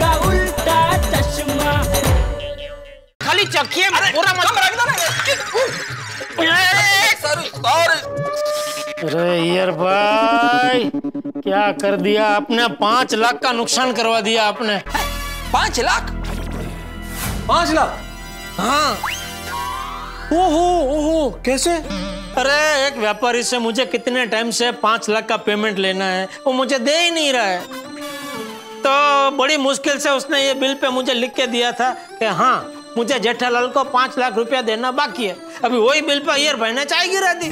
का उल्टा चश्मा। खाली चखिए पूरा मत अरे यार भाई क्या कर दिया आपने? पाँच लाख का नुकसान करवा दिया आपने। पाँच लाख? पाँच लाख? हाँ। ओहो ओहो कैसे? अरे एक व्यापारी से मुझे कितने टाइम से पाँच लाख का पेमेंट लेना है? वो मुझे दे ही नहीं रहा है। तो बड़ी मुश्किल से उसने ये बिल पे मुझे लिख के दिया था कि हाँ मुझे जेठालाल को पाँच लाख रुपया देना बाकी है। अभी वही बिल पे अयर भाई ने चाय गिरा दी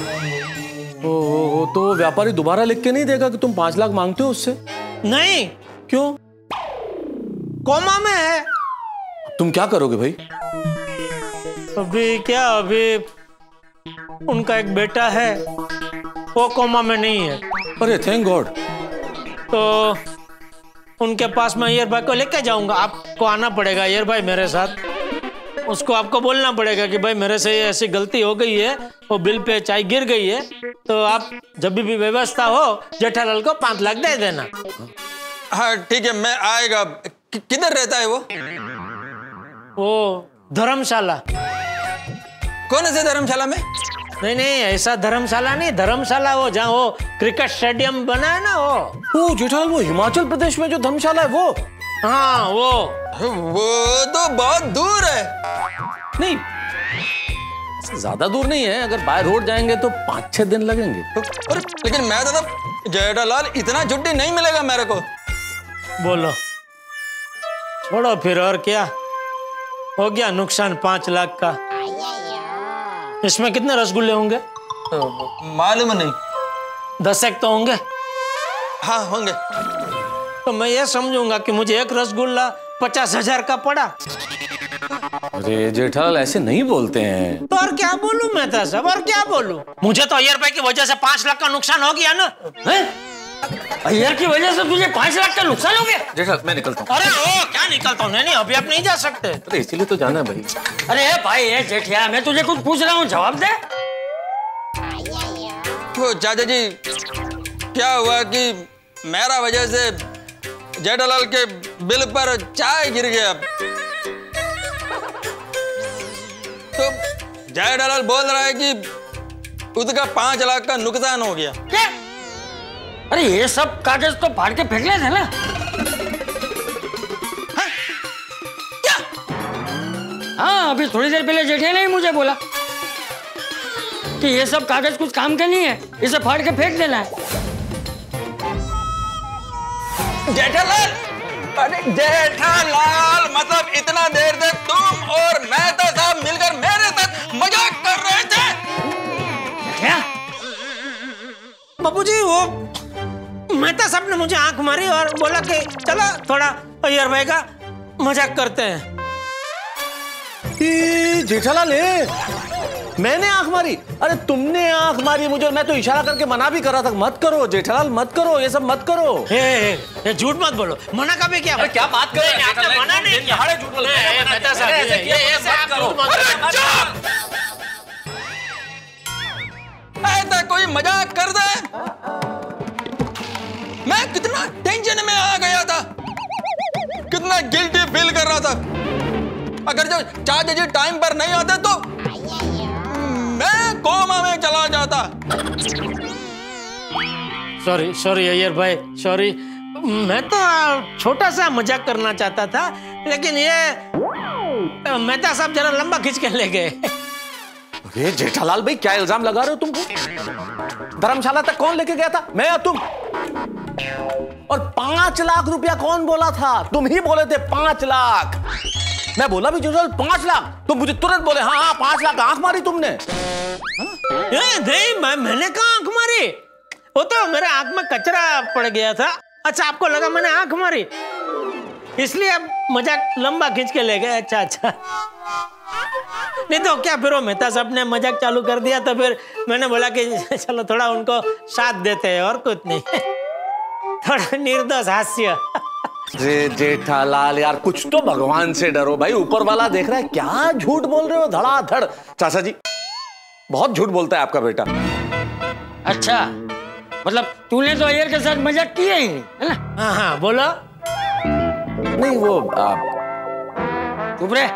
ओहो तो व्यापारी दोबारा लिख के नहीं देगा कि तुम पाँच लाख मांगते हो उससे? नहीं। क्यों? कोमा में है। तुम क्या करोगे भाई? अभी क्या अभी उनका एक बेटा है वो कोमा में नहीं है। अरे थैंक गॉड तो उनके पास मैं अयर भाई को लेके जाऊँगा। आपको आना पड़ेगा अयर भाई मेरे साथ। उसको आपको बोलना पड़ेगा कि भाई मेरे से ये ऐसी गलती हो गई है वो बिल पे चाय गिर गई है तो आप जब भी व्यवस्था हो जेठालाल को पाँच लाख दे देना। हाँ ठीक है मैं आएगा। कि- किधर रहता है वो? वो धर्मशाला। कौन से धर्मशाला में? नहीं नहीं ऐसा धर्मशाला नहीं धर्मशाला वो जहाँ वो क्रिकेट स्टेडियम बना है ना वो ओ जेठालाल वो हिमाचल प्रदेश में जो धर्मशाला है वो? हाँ वो। वो तो बहुत दूर है। नहीं ज़्यादा दूर नहीं है अगर बाय रोड जाएँगे तो पाँच छह दिन लगेंगे। तो, और लेकिन मैं तो तब जेठालाल इतना छुट्टी नहीं मिलेगा मेरे को। बोलो। छोड़ो फिर और क्या? हो गया नुकसान पाँच लाख का। इसमें कितने रसगुल्ले होंगे? मालूम नहीं। दस एक तो होंगे। हाँ होंगे। तो मैं ये समझूँगा कि मुझे एक रसगुल्ला पचास हज़ार का पड़ा। अरे जेठालाल ऐसे नहीं बोलते हैं। तो और क्या बोलूँ मैं तो सब और क्या बोलूँ? मुझे तो अय्यर भाई की वजह से पाँच लाख का नुकसान हो गया ना? अय्यर की वजह से तुझे पाँच लाख का नुकसान हो गया? जेठालाल मैं निकलता हूँ। अरे ओ क्या निकलता हूँ? नहीं नहीं अभी आप नहीं जा सकते। अरे इसीलिए तो जाना है भाई। अरे भाई ये जेठिया मैं तुझे कुछ पूछ रहा हूँ जवाब दे। तो चाचा जी क्या हुआ कि मेरा वजह से जेठालाल के बिल पर चाय गिर गया? तो जेठालाल बोल रहा है कि उसका पाँच लाख का नुकसान हो गया। क्या? अरे ये सब कागज़ तो फाड़ के फेंक ले थे ना। हाँ? अभी थोड़ी देर पहले जेठिया ने ही मुझे बोला कि ये सब कागज़ कुछ काम के नहीं है इसे फाड़ के फेंक देना है। जेठालाल! अरे जेठालाल मतलब इतना देर से तुम और मैं तो साहब मिलकर मेरे साथ मज़ाक कर रहे थे। क्या? बाबू जी वो मेहता साहब ने मुझे आँख मारी और बोला कि चलो थोड़ा अय्यर भाई का मज़ाक करते हैं। जेठालाल है मैंने आँख मारी। अरे तुमने आँख मारी मुझे मैं तो इशारा करके मना भी कर रहा था। मत करो जेठालाल मत करो ये सब मत करो। हे, झूठ मत बोलो। मना का भी क्या? अरे क्या बात कर रहे हैं? आपने मना नहीं किया। झूठ बोल हे, हे, मेहता साहब ऐसे ये- ये- ये मत करो। अरे चुप! ऐसा कोई मज़ाक कर दे? कितना गिल्टी फील कर रहा था। अगर जो चाचा जी टाइम पर नहीं आते तो मैं कोमा में चला जाता। सॉरी सॉरी अय्यर भाई सॉरी मैं तो छोटा सा मज़ाक करना चाहता था लेकिन ये मेहता साहब जरा लंबा खींच के ले गए। अरे जेठालाल भाई क्या इल्ज़ाम लगा रहे हो तुमको? धर्मशाला तक कौन लेके गया था? मैं या तुम? और पाँच लाख रुपया कौन बोला था? तुम ही बोले थे पाँच लाख। मैं बोला भी जेठालाल पाँच लाख। तुम मुझे तुरंत बोले हाँ हाँ पाँच लाख आँख मारी तुमने। नहीं नहीं, मैं, मैंने कहा आँख मारी? वो तो मेरे आँख में कचरा पड़ गया था। अच्छा आपको लगा मैंने आँख मारी? इसलिए अब मज़ाक लंबा खींच के ले गए। अच्छा अच्छा। नहीं तो क्या फिर वो मेहता साहब ने मज़ाक चालू कर दिया तो फिर मैंने बोला कि चलो थोड़ा उनको साथ देते हैं और कुछ नहीं। थोड़ा निर्दोष हास्य। जे जेठालाल यार कुछ तो भगवान से डरो भाई। ऊपर वाला देख रहा है क्या झूठ बोल रहे हो? धड़ाधड़। चाचा जी बहुत झूठ बोलता है आपका बेटा। अच्छा मतलब तूने तो अय्यर के साथ मज़ाक किया ही नहीं है ना? हाँ हाँ बोलो। नहीं वो आ, चुप रे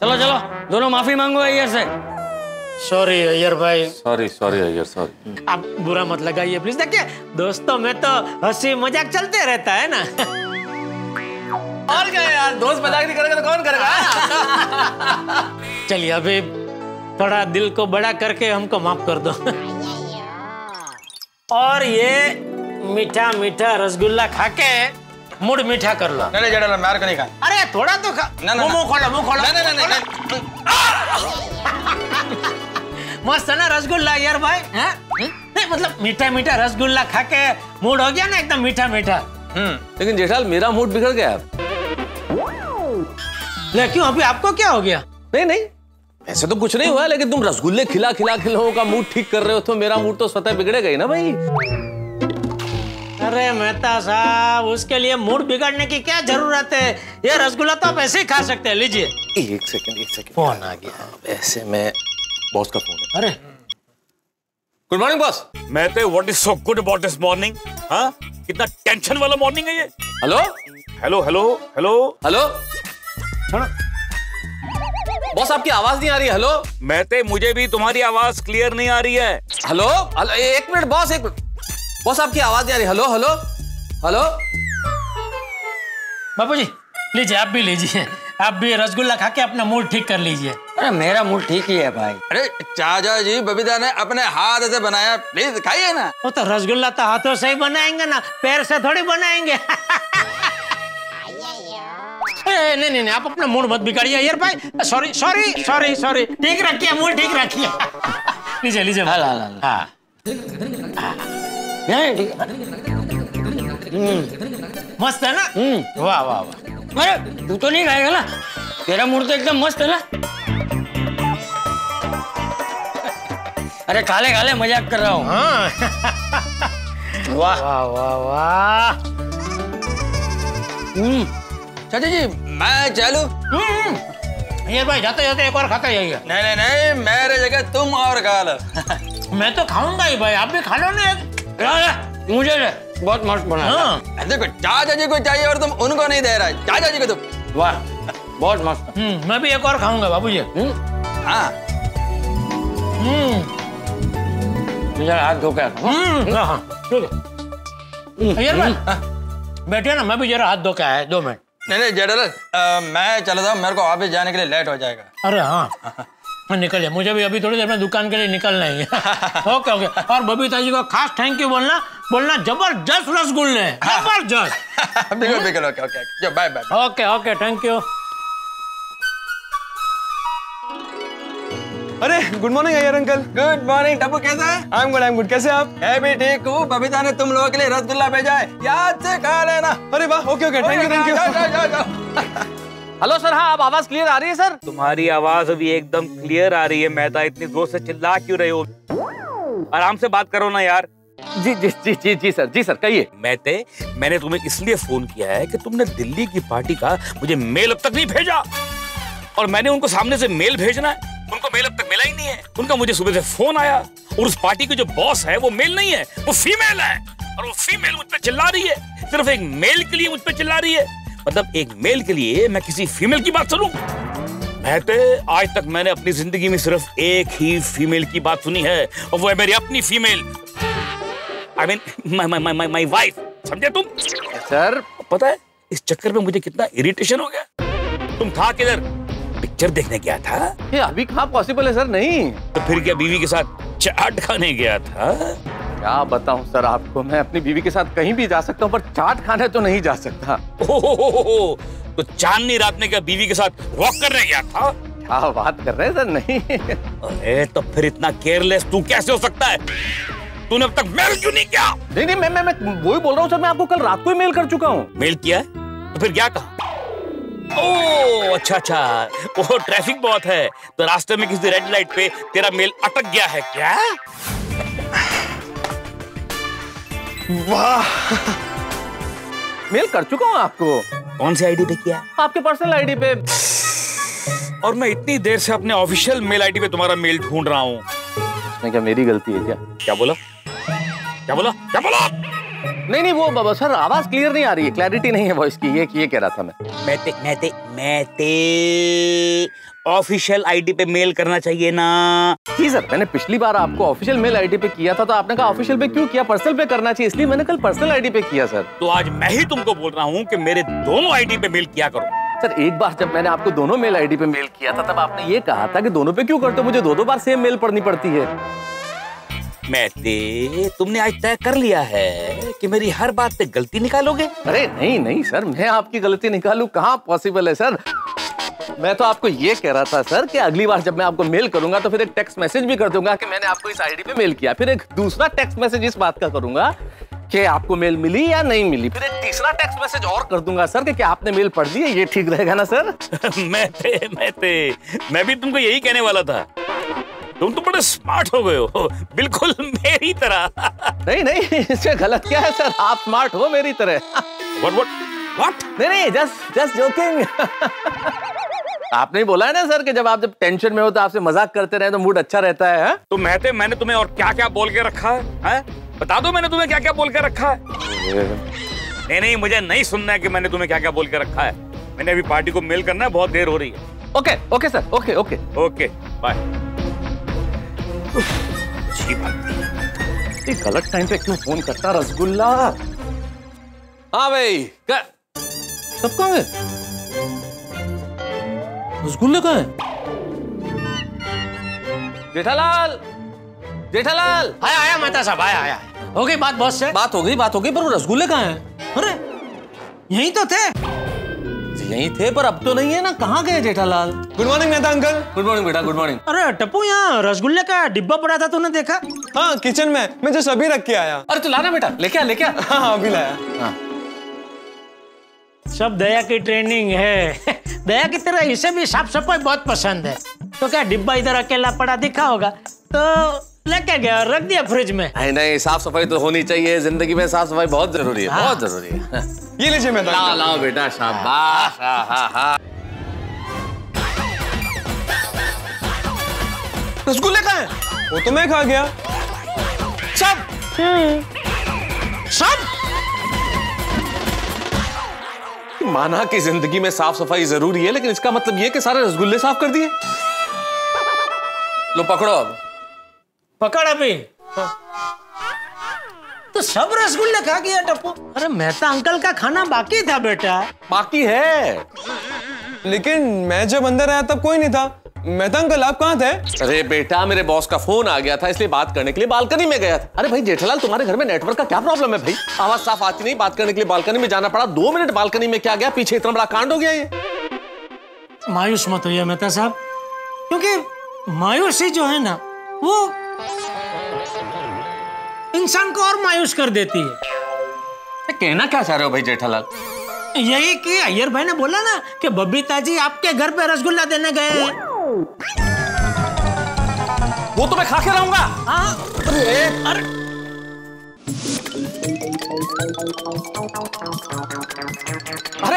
चलो चलो दोनों माफ़ी मांगो अय्यर से। सॉरी अय्यर भाई सॉरी सॉरी अय्यर सॉरी आप बुरा मत लगाइए प्लीज़ देखिए दोस्तों में तो हँसी मज़ाक चलते रहता है ना। और क्या यार? दोस्त मज़ाक नहीं करेगा तो कौन करेगा? चलिए अभी थोड़ा दिल को बड़ा करके हमको माफ़ कर दो। और ये मीठा मीठा रसगुल्ला खा के मूड मीठा कर लो। नहीं नहीं मार को नहीं खाना अरे थोड़ा तो खा। ना, ना, मुँह खोलो मुँह खोलो। नहीं नहीं नहीं, नहीं मस्त है ना रसगुल्ला यार भाई हैं? नहीं मतलब मीठा मीठा रसगुल्ला खा के मूड हो गया ना एकदम मीठा मीठा हम्म लेकिन जेठाल मेरा मूड बिगड़ गया ले क्यों अभी आपको क्या हो गया नहीं नहीं ऐसे तो कुछ नहीं हुआ लेकिन तुम रसगुल्ले खिला खिला के लोगों का मूड ठीक कर रहे हो तो मेरा मूड तो स्वतः बिगड़ेगा ही ना भाई अरे मेहता साहब उसके लिए मूड बिगड़ने की क्या ज़रूरत है ये रसगुल्ला तो आप ऐसे ही खा सकते हैं लीजिए एक सेकंड एक सेकंड फ़ोन आ गया ऐसे में बॉस का फ़ोन है। अरे। गुड मॉर्निंग बॉस मैं तो what is so good about this morning हाँ? कितना टेंशन वाला मॉर्निंग है ये। Hello hello hello hello hello boss आपकी आवाज़ नहीं आ रही हेलो मैं तो मुझे भी तुम्हारी आवाज़ क्लियर नहीं आ रही है। हेलो हेलो एक मिनट बॉस एक मिनट। बॉस आपकी आवाज़ नहीं आ रही हेलो हेलो हेलो बाबू जी लीजिए आप भी लीजिए। आप भी रसगुल्ला खा के अपना मूड ठीक कर लीजिए। अरे मेरा मूड ठीक ही है भाई। अरे चाचा जी बबीता ने अपने हाथ से बनाया। प्लीज़ खाइए ना। वो तो रसगुल्ला तो हाथों से ही बनाएँगे ना पैर से थोड़ी बनाएँगे। ए, नहीं नहीं नहीं आप अपना मूड मत बिगाड़िए यार भाई। सॉरी सॉरी सॉरी सॉरी ठीक रखिए मूड ठीक रखिए। लीजिए लीजिए। हाँ, हाँ, हाँ, हाँ। नहीं मस्त है ना? हम्म। वाह वाह वाह। अरे तू तो नहीं खाएगा ना? तेरा मूड तो एकदम मस्त है ना? अरे खाले खाले मज़ाक कर रहा हूँ। हाँ। वाह। वाह वाह वाह। हम्म, चाचा जी मैं चलू। ये भाई जाते जाते एक और खाता जाइए। नहीं नहीं नहीं मेरे जगह तुम और खा लो। मैं तो खाऊँगा ही भाई आप भी खा लो ना ला, ला, मुझे बहुत मस्त बना है। हाँ देखो चाचा जी को चाहिए और तुम उनको नहीं दे रहा। है चाचा जी को तुम वाह बहुत मस्त। हम्म, मैं भी एक और खाऊँगा बाबू जी। हम्म, हाँ। हम्म। हाथ धो के आता हूँ। हाँ, हाँ, भाई ना मैं भी जरा हाथ धो के आया दो मिनट। नहीं नहीं अ, मैं चला था मेरे को ऑफ़िस जाने के लिए लेट हो जाएगा। अरे हाँ, निकलिए मुझे भी अभी थोड़ी देर में दुकान के लिए निकलना ही है। Okay okay. और बबीता जी को खास थैंक यू बोलना बोलना ज़बरदस्त रसगुल्ले। ज़बरदस्त। बिल्कुल बिल्कुल ओके ओके जो bye bye okay okay thank you अरे good morning Iyer uncle good morning Tappu कैसा है? I am good I am good कैसे आप? मैं भी ठीक हूँ। बबीता ने तुम लोगों के लिए रसगुल्ला भेजा है। याद से खा लेना। अरे वाह okay okay thank you thank you जाओ, जाओ, जाओ, जाओ। हेलो सर हाँ आप आवाज़ क्लियर आ रही है सर तुम्हारी आवाज़ अभी एकदम क्लियर आ रही है। मैदा इतनी ज़ोर से चिल्ला क्यों रहे हो? आराम से बात करो ना यार। जी जी जी जी जी सर जी सर कहिए। मैते मैंने तुम्हें इसलिए फ़ोन किया है कि तुमने दिल्ली की पार्टी का मुझे मेल अब तक नहीं भेजा। और मैंने उनको सामने से मेल भेजना है। उनको मेल अब तक मिला ही नहीं है। उनका मुझे सुबह से फ़ोन आया। और उस पार्टी के जो बॉस है वो मेल नहीं है। वो फीमेल है। और वो फीमेल मुझ पर चिल्ला रही है। सिर्फ़ एक मेल के लिए मुझ पर चिल्ला रही है। मतलब एक मेल के लिए मैं किसी फीमेल की बात सुनूं? महते आज तक मैंने अपनी ज़िंदगी में सिर्फ़ एक ही फीमेल की बात सुनी है और वो है मेरी अपनी female I mean my wife समझे तुम? सर पता है इस चक्कर में मुझे कितना इरिटेशन हो गया। तुम था किधर? पिक्चर देखने गया था? ये अभी कहाँ पॉसिबल है सर नहीं। तो फिर क्या बीवी के साथ चाट खाने गया था? क्या बताऊँ सर आपको मैं अपनी बीवी के साथ कहीं भी जा सकता हूँ पर चाट खाने तो नहीं जा सकता। तो चांदनी रात में क्या बीवी के साथ वॉक करने गया था? क्या बात कर रहे हैं सर नहीं। अरे तो फिर इतना केयरलेस तू कैसे हो सकता है? तूने अब तक मेल क्यों नहीं किया? नहीं नहीं मैं मैं मैं वही बोल रहा हूँ सर मैं आपको कल रात को ही मेल कर चुका हूँ। मेल किया है? तो फिर क्या कहा? ओ अच्छा अच्छा वो ट्रैफ़िक बहुत है। तो रास्ते में किसी रेड लाइट पे तेरा मेल अटक गया है क्या? वाह। मेल कर चुका हूँ आपको। कौन सी आईडी पे किया? आपके पर्सनल आईडी पे। और मैं इतनी देर से अपने ऑफिशियल मेल आईडी पे तुम्हारा मेल ढूंढ रहा हूँ। इसमें क्या मेरी गलती है क्या? क्या बोला? क्या बोला? क्या बोला? नहीं नहीं वो बाबा सर आवाज़ क्लियर नहीं आ रही है क्लैरिटी नहीं है वॉइस की ये ये कह रहा था मैं। मैं ते मैं ते मैं ते ऑफिशियल आईडी पे मेल करना चाहिए ना। जी सर मैंने पिछली बार आपको ऑफिशियल मेल आईडी पे किया था तो आपने कहा ऑफिशियल पे क्यों किया? पर्सनल पे करना चाहिए इसलिए मैंने कल पर्सनल आईडी पे किया सर। तो आज मैं ही तुमको बोल रहा हूँ कि मेरे दोनों आईडी पे मेल किया करो। सर एक बार जब मैंने आपको दोनों मेल आईडी पे मेल किया था तब आपने ये कहा था कि दोनों पे क्यों करते हो? मुझे दो दो बार सेम मेल पढ़नी पड़ती है। मैं ते तुमने आज तय कर लिया है कि मेरी हर बात पे गलती निकालोगे? अरे नहीं नहीं सर मैं आपकी गलती निकालू। कहाँ पॉसिबल है सर? मैं तो आपको ये कह रहा था सर कि अगली बार जब मैं आपको मेल करूँगा तो फिर एक टेक्स्ट मैसेज भी कर दूँगा कि मैंने आपको इस आईडी पे मेल किया। फिर एक दूसरा टेक्स्ट मैसेज इस बात का करूँगा कि आपको मेल मिली या नहीं मिली। फिर एक तीसरा टेक्स्ट मैसेज और कर दूँगा सर कि क्या आपने मेल पढ़ दी है? ये ठीक रहेगा ना सर? मैं ते मैं ते मैं भी तुमको यही कहने वाला था। तुम तो बड़े स्मार्ट हो गए हो। बिल्कुल मेरी तरह। नहीं नहीं इससे गलत क्या है सर? आप स्मार्ट हो मेरी तरह। व्हाट व्हाट व्हाट नहीं नहीं जस्ट जस्ट जोकिंग आपने ही बोला है ना सर कि जब आप जब टेंशन में हो तो आपसे मज़ाक करते रहे तो मूड अच्छा रहता है हाँ? तो महते मैंने तुम्हें और क्या क्या बोल के रखा है, है? बता दो मैंने तुम्हें क्या क्या बोल के रखा है। नहीं नहीं मुझे नहीं सुनना है कि मैंने तुम्हें क्या क्या बोल के रखा है। मैंने अभी पार्टी को मेल करना है बहुत देर हो रही है। Okay okay sir okay okay okay bye ये गलत टाइम पे क्यों फ़ोन करता रसगुल्ला? हाँ भाई सब कहाँ है रसगुल्ले कहाँ है? जेठालाल! जेठालाल! आया आया मेहता साहब आया आया। हो गई बात बॉस से बात हो गई बात हो गई पर वो रसगुल्ले कहाँ हैं? अरे यही तो थे। यहीं थे पर अब तो नहीं है ना। कहाँ गए Jethalal? Good morning Mehta uncle. Good morning बेटा गुड मॉर्निंग अरे टप्पू यहाँ रसगुल्ले का डिब्बा पड़ा था तूने देखा? हाँ किचन में मैं जो सभी रख के आया। अरे तू लाना बेटा लेके आ लेके आ। हाँ हाँ अभी लाया। सब दया की ट्रेनिंग है। दया की तरह इसे भी साफ़ सफ़ाई बहुत पसंद है। तो क्या डिब्बा इधर अकेला पड़ा दिखा होगा? तो लेके गया और रख दिया फ्रिज में। नहीं नहीं साफ़ सफ़ाई तो होनी चाहिए। ज़िंदगी में साफ़ सफ़ाई बहुत ज़रूरी है हाँ। बहुत ज़रूरी है। ये लीजिए लाओ अंकल। लाओ बेटा शाबाश। हाँ हाँ हाँ। रसगुल्ले कहाँ है वो तो मैं खा गया। सब? सब? माना कि ज़िंदगी में साफ़ सफ़ाई ज़रूरी है लेकिन इसका मतलब यह कि सारे रसगुल्ले साफ़ कर दिए। लो पकड़ो अब। पकड़ अभी। तो सब रसगुल्ले खा गया टप्पू। अरे मेहता अंकल का खाना बाकी था बेटा। बाकी है। लेकिन मैं जब अंदर आया तब कोई नहीं था। मेहता अंकल आप कहाँ थे? अरे बेटा मेरे बॉस का फ़ोन आ गया था इसलिए बात करने के लिए बालकनी में गया था। अरे भाई जेठालाल तुम्हारे घर में नेटवर्क का क्या प्रॉब्लम है भाई? आवाज़ साफ़ आती नहीं बात करने के लिए बालकनी में जाना पड़ा। दो मिनट बालकनी में क्या गया? पीछे इतना बड़ा कांड हो गया ये। मायूस मत होइए मेहता साहब। क्योंकि मायूसी जो है ना वो इंसान को और मायूस कर देती है। कहना क्या चाह रहे हो भाई जेठालाल? यही कि अय्यर भाई ने बोला ना कि बबीता जी आपके घर पे रसगुल्ला देने गए हैं। वो तो मैं खा के रहूँगा। हाँ? अरे अरे।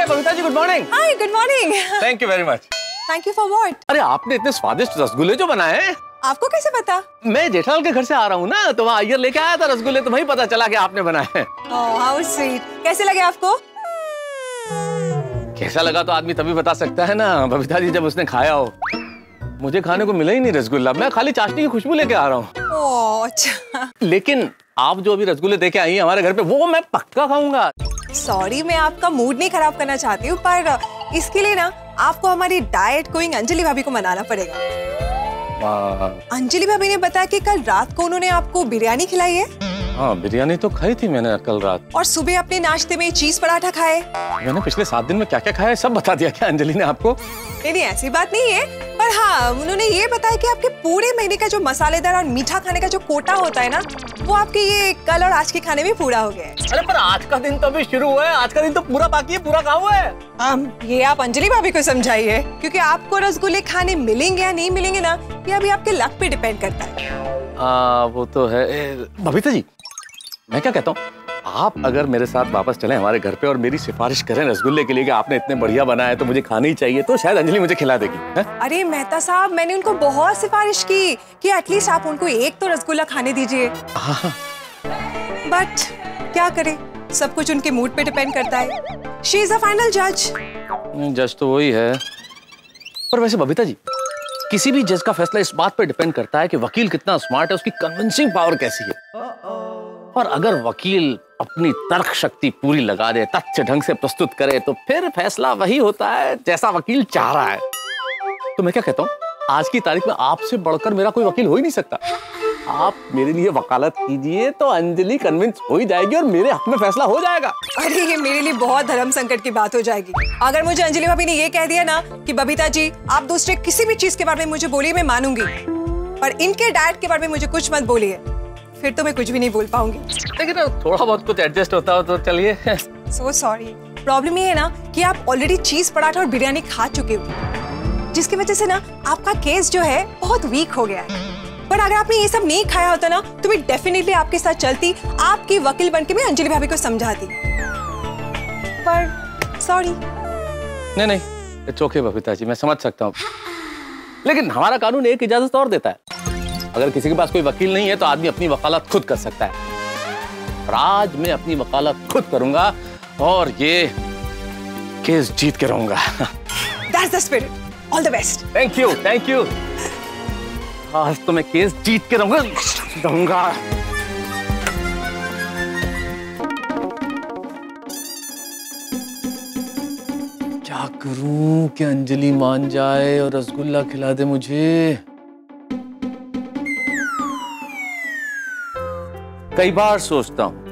Babita ji good morning hi good morning thank you very much thank you for what अरे आपने इतने स्वादिष्ट रसगुल्ले जो बनाए हैं। आपको कैसे पता? मैं जेठालाल के घर से आ रहा हूँ ना तो वहाँ अय्यर लेके आया था रसगुल्ले तो वहीं पता चला कि आपने बनाए हैं। ओह हाउ स्वीट कैसे लगे आपको? कैसा लगा तो आदमी तभी बता सकता है ना बबीता जी जब उसने खाया हो। मुझे खाने को मिला ही नहीं रसगुल्ला। मैं खाली चाशनी की खुशबू लेके आ रहा हूँ। अच्छा। लेकिन आप जो अभी रसगुल्ले देके आई हैं हमारे घर पे वो मैं पक्का खाऊँगा। सॉरी मैं आपका मूड नहीं खराब करना चाहती हूँ पर इसके लिए ना आपको हमारी डाइट गोइंग अंजलि भाभी को मनाना पड़ेगा। अंजलि भाभी ने बताया कि कल रात को उन्होंने आपको बिरयानी खिलाई है। हाँ बिरयानी तो खाई थी मैंने कल रात। और सुबह अपने नाश्ते में चीज़ पराठा खाए? मैंने पिछले सात दिन में क्या क्या खाया है सब बता दिया क्या अंजलि ने आपको? नहीं नहीं ऐसी बात नहीं है। पर हाँ उन्होंने ये बताया कि आपके पूरे महीने का जो मसालेदार और मीठा खाने का जो कोटा होता है ना वो आपके ये कल और आज के खाने में पूरा हो गया अरे पर आज का दिन तो अभी शुरू हुआ है आज का दिन तो पूरा बाकी है पूरा कहा हुआ है। um, ये आप अंजलि भाभी को समझाइए क्योंकि आपको रसगुल्ले खाने मिलेंगे या नहीं मिलेंगे ना ये अभी आपके लक पे डिपेंड करता है। आ, वो तो है। बबीता जी मैं क्या कहता हूँ? आप अगर मेरे साथ वापस चले हमारे घर पे और मेरी सिफारिश करें रसगुल्ले के लिए कि आपने इतने बढ़िया बनाया है तो मुझे खाना ही चाहिए तो शायद अंजलि मुझे खिला देगी हैं? अरे मेहता साहब मैंने उनको बहुत सिफारिश की कि एटलीस्ट आप उनको एक तो रसगुल्ला खाने दीजिए। बट क्या करे? सब कुछ उनके मूड पे डिपेंड करता है। शी इज़ अ फाइनल जज जज तो वही है। पर वैसे बबीता जी किसी भी जज का फैसला इस बात पर डिपेंड करता है कि वकील कितना स्मार्ट है उसकी कन्विंसिंग पावर कैसी है। और अगर वकील अपनी तर्क शक्ति पूरी लगा दे, तथ्य ढंग से प्रस्तुत करे तो फिर फैसला वही होता है जैसा वकील चाह रहा है। तो मैं क्या कहता हूँ? आज की तारीख में आपसे बढ़कर मेरा कोई वकील हो ही नहीं सकता। आप मेरे लिए वकालत कीजिए तो अंजलि कन्विंस हो ही जाएगी और मेरे हक में फैसला हो जाएगा। अरे, ये मेरे लिए बहुत धर्म संकट की बात हो जाएगी। अगर मुझे अंजलि भाभी ने ये कह दिया ना कि बबीता जी, आप दूसरे किसी भी चीज़ के बारे में मुझे बोलिए, मैं मानूँगी। पर इनके डायट के बारे में मुझे कुछ मत बोलिए। फिर तो मैं कुछ भी नहीं बोल पाऊँगी। लेकिन थोड़ा बहुत कुछ एडजस्ट होता हो तो चलिए। सो सॉरी प्रॉब्लम ये है ना कि आप ऑलरेडी चीज़ पराठा और बिरयानी खा चुके हो। जिसकी वजह से ना आपका केस जो है बहुत वीक हो गया है। पर अगर आपने ये सब नहीं खाया होता ना तो मैं डेफिनेटली आपके साथ चलती आपकी वकील बनके मैं अंजलि भाभी को समझाती। पर सॉरी नहीं नहीं इट्स ओके बबीता जी मैं समझ सकता हूँ। लेकिन हमारा कानून एक इजाज़त और देता है। अगर किसी के पास कोई वकील नहीं है तो आदमी अपनी वकालत खुद कर सकता है। और आज मैं अपनी वकालत खुद करूँगा और ये केस जीत के रहूँगा। That's the spirit all the best thank you thank you आज तो मैं केस जीत के रहूँगा रहूँगा। क्या करूँ कि अंजलि मान जाए और रसगुल्ला खिला दे मुझे? कई बार सोचता हूँ,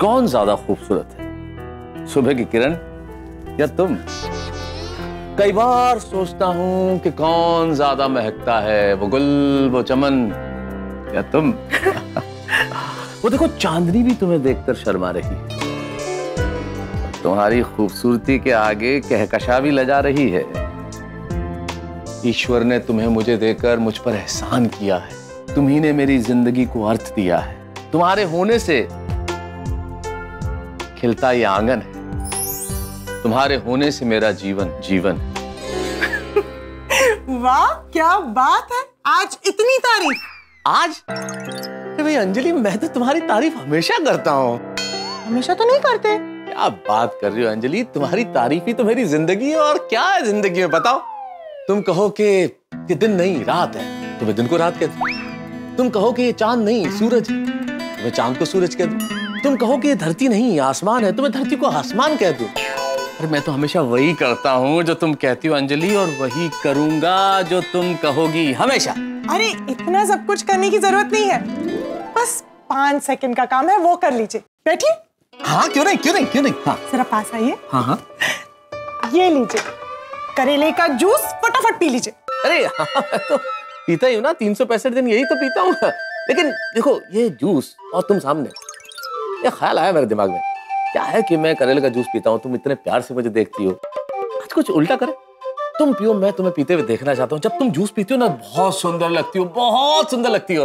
कौन ज़्यादा खूबसूरत है? सुबह की किरण या तुम? कई बार सोचता हूँ कि कौन ज़्यादा महकता है, वो गुल, वो चमन या तुम? वो देखो, चांदनी भी तुम्हें देखकर शर्मा रही है। तुम्हारी खूबसूरती के आगे कहकशा भी लजा रही है। ईश्वर ने तुम्हें मुझे देकर मुझ पर एहसान किया है। तुम्ही ने मेरी ज़िंदगी को अर्थ दिया है। तुम्हारे होने से खिलता ये आँगन है। तुम्हारे होने से मेरा जीवन जीवन। वाह क्या बात है। आज इतनी तारीफ़। आज? अरे भाई अंजलि मैं तो तुम्हारी तारीफ़ हमेशा करता हूँ। हमेशा तो नहीं करते। क्या बात कर रही हो अंजलि? तुम्हारी तारीफ़ ही तो मेरी ज़िंदगी है और क्या है ज़िंदगी में बताओ। तुम कहो कि कि दिन नहीं रात है। तो मैं दिन को रात कहती। तुम कहो कि ये चाँद नहीं सूरज है। तो मैं चाँद को सूरज कह दूँ। तुम कहो कि ये धरती नहीं आसमान है तो मैं धरती को आसमान कह दूँ। अरे मैं तो हमेशा वही करता हूँ जो तुम कहती हो अंजलि और वही करूँगा जो तुम कहोगी हमेशा। अरे इतना सब कुछ करने की ज़रूरत नहीं है। बस पाँच सेकंड का काम है वो कर लीजिए। बैठिए। हाँ क्यों नहीं क्यों नहीं क्यों नहीं? हाँ। जरा पास आइए। हाँ हाँ। ये लीजिए करेले का जूस फटाफट पी लीजिए। अरे हाँ, तो पीता ही हूँ ना तीन सौ पैंसठ दिन यही तो पीता हूँ। लेकिन देखो, ये जूस और तुम सामने, ये ख्याल आया मेरे दिमाग में? क्या है कि मैं करेले का जूस पीता हूँ, तुम इतने प्यार से मुझे देखती हो? आज कुछ उल्टा करे। तुम पियो, मैं तुम्हें पीते हुए देखना चाहता हूँ। जब तुम जूस पीती हो ना, बहुत सुंदर लगती हो, बहुत सुंदर लगती हो।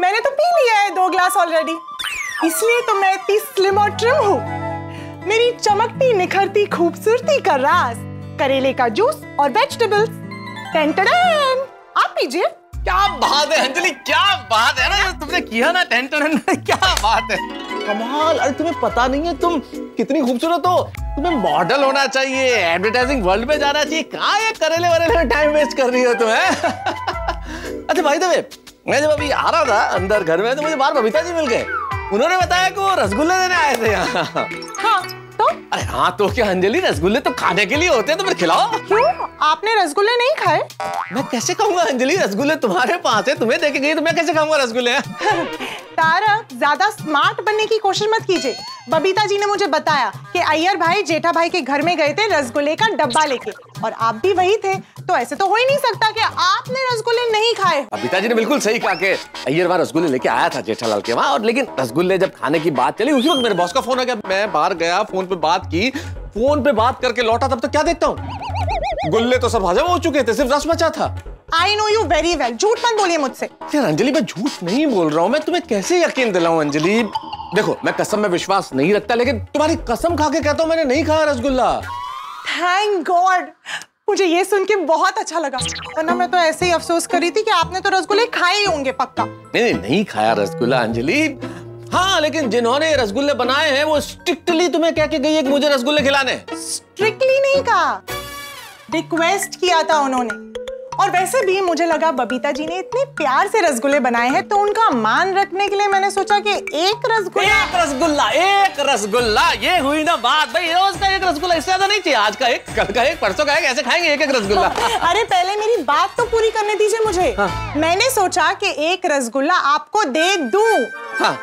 मैंने तो पी लिया है दो ग्लास ऑलरेडी इसलिए तो मैं इतनी स्लिम और ट्रिम हूँ। मेरी चमकती, निखरती, खूबसूरती का राज करेले का जूस और वेजिटेबल्स आप पीजिए। क्या बात है, अंजलि? क्या बात है ना? तुमने किया ना, टेन टेन क्या बात है? कमाल, अरे तुम्हें पता नहीं है तुम कितनी खूबसूरत हो। तुम्हें मॉडल होना चाहिए एडवर्टाइजिंग वर्ल्ड में जाना चाहिए। कहाँ ये करेले वरेले में टाइम वेस्ट कर रही हो तुम, हैं? अच्छा भाई दबे मैं जब अभी आ रहा था अंदर घर में तो मुझे बाहर बबीता जी मिल गए। उन्होंने बताया कि वो रसगुल्ले देने आए थे यहाँ। हाँ तो? अरे हाँ तो क्या अंजलि रसगुल्ले तो खाने के लिए होते हैं तो फिर खिलाओ। क्यों? आपने रसगुल्ले नहीं खाए? मैं कैसे खाऊँगा अंजलि? रसगुल्ले तुम्हारे पास है तुम्हें देखे गई तो मैं कैसे खाऊँगा रसगुल्ले? तारा ज़्यादा स्मार्ट बनने की कोशिश मत कीजिए। बबीता जी ने मुझे बताया कि अय्यर भाई जेठा भाई के घर में गए थे रसगुल्ले का डब्बा लेके। और आप भी वही थे तो ऐसे तो हो ही नहीं सकता कि आपने रसगुल्ले नहीं खाए। बबीता जी ने बिल्कुल सही कहा कि अय्यर बार रसगुल्ले लेके आया था जेठा जेठालाल के वहाँ और लेकिन रसगुल्ले जब खाने की बात चली उसी वक्त मेरे बॉस का फ़ोन आ गया। मैं बाहर गया फ़ोन पे बात की फ़ोन पे बात करके लौटा तब तक क्या देखता हूँ? गुल्ले तो सब हजम हो चुके थे सिर्फ़ रस बचा था। I know you very well झूठ मत बोलिए मुझसे। यार अंजलि मैं झूठ नहीं बोल रहा हूँ मैं तुम्हें कैसे यकीन दिलाऊं अंजलि? देखो मैं कसम में विश्वास नहीं रखता लेकिन तुम्हारी कसम खा के कहता हूँ मैंने नहीं खाया रसगुल्ला। थैंक गॉड मुझे ये सुन के बहुत अच्छा लगा। वरना मैं तो ऐसे ही अफसोस कर रही थी कि आपने तो रसगुल्ले खाए ही होंगे पक्का। नहीं नहीं नहीं खाया रसगुल्ला अंजलि। हाँ लेकिन जिन्होंने रसगुल्ले बनाए हैं वो स्ट्रिक्टली तुम्हें कह के गई है कि मुझे रसगुल्ले खिलाने। स्ट्रिक्टली नहीं कहा। रिक्वेस्ट किया था उन्होंने। और वैसे भी मुझे लगा बबीता जी ने इतने प्यार से रसगुल्ले बनाए हैं तो उनका मान रखने के लिए मैंने सोचा कि एक रसगुल्ला एक रसगुल्ला एक रसगुल्ला ये हुई ना बात। भाई रोज का एक रसगुल्ला इससे ज़्यादा नहीं चाहिए आज का एक कल का एक परसों का एक ऐसे खाएँगे एक एक रसगुल्ला। अरे पहले मेरी बात तो पूरी करने दीजिए मुझे। मैंने सोचा कि एक रसगुल्ला आपको दे दू। हाँ।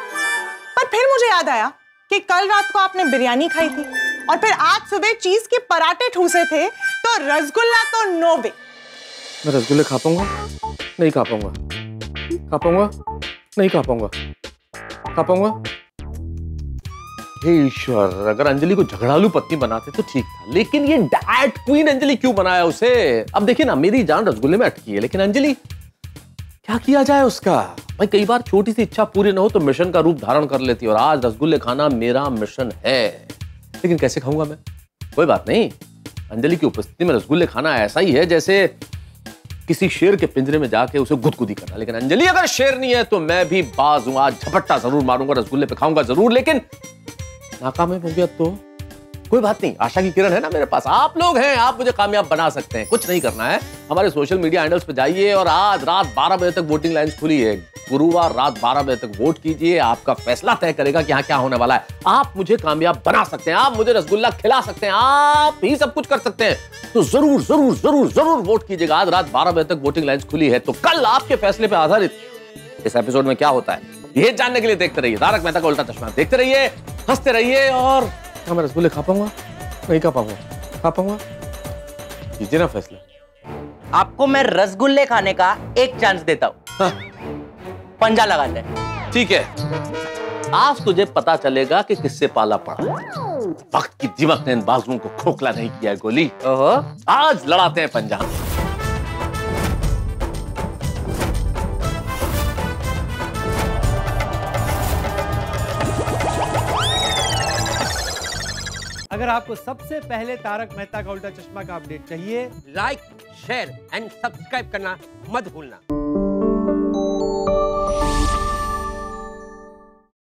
पर फिर मुझे याद आया कि कल रात को आपने बिरयानी खाई थी और फिर आज सुबह चीज़ के पराठे ठूसे थे तो रसगुल्ला तो नो वे। मैं रसगुल्ले खा पाऊँगा? नहीं खा पाऊँगा। खा पाऊँगा? नहीं खा पाऊँगा। खा पाऊँगा? हे ईश्वर, अगर अंजलि को झगड़ालू पत्नी बनाते तो ठीक था, लेकिन ये डाइट क्वीन अंजलि क्यों बनाया उसे? अब देखिए ना, मेरी जान रसगुल्ले में अटकी है, लेकिन अंजलि, क्या किया जाए उसका? भाई कई बार छोटी सी इच्छा पूरी ना हो तो मिशन का रूप धारण कर लेती है, और आज रसगुल्ले खाना मेरा मिशन है। लेकिन कैसे खाऊँगा मैं? कोई बात नहीं, अंजलि की उपस्थिति में रसगुल्ले खाना ऐसा ही है जैसे किसी शेर के पिंजरे में जाके उसे गुदगुदी करना। लेकिन अंजलि, अगर शेर नहीं है तो मैं भी बाज हूँ। आज झपट्टा ज़रूर मारूँगा, रसगुल्ले पे खाऊँगा ज़रूर, लेकिन नाकाम हो गया तो। कोई बात नहीं, आशा की किरण है ना मेरे पास। आप लोग हैं, आप मुझे कामयाब बना सकते हैं। कुछ नहीं करना है। हमारे सोशल मीडिया हैंडल्स पे जाइए और आज रात 12 बजे तक वोटिंग लाइन खुली है गुरुवार रात 12 बजे तक वोट कीजिए। आपका फैसला तय करेगा कि यहाँ क्या होने वाला है। आप मुझे कामयाब बना सकते हैं। आप मुझे रसगुल्ला खिला सकते हैं। आप ही सब कुछ कर सकते हैं। तो ज़रूर ज़रूर ज़रूर ज़रूर वोट कीजिएगा। आज रात 12 बजे तक वोटिंग लाइन खुली है। तो कल आपके फैसले पर आधारित इस एपिसोड में क्या होता है, ये जानने के लिए देखते रहिए। तारक मेहता का उल्टा चश्मा। देखते रहिए, हँसते रहिए और क्या मैं रसगुल्ले खा पाऊँगा नहीं खा पाऊँगा खा पाऊँगा। कीजिए ना फैसला। आपको मैं रसगुल्ले खाने का एक चांस देता हूँ। हाँ, पंजा लगाते हैं ठीक है। आज तुझे पता चलेगा कि किससे पाला पड़ा। वक्त की दिमक ने इन बाजुओं को खोखला नहीं किया है गोली। आज लड़ाते हैं पंजा। अगर आपको सबसे पहले तारक मेहता का उल्टा चश्मा का अपडेट चाहिए लाइक शेयर एंड सब्सक्राइब करना मत भूलना।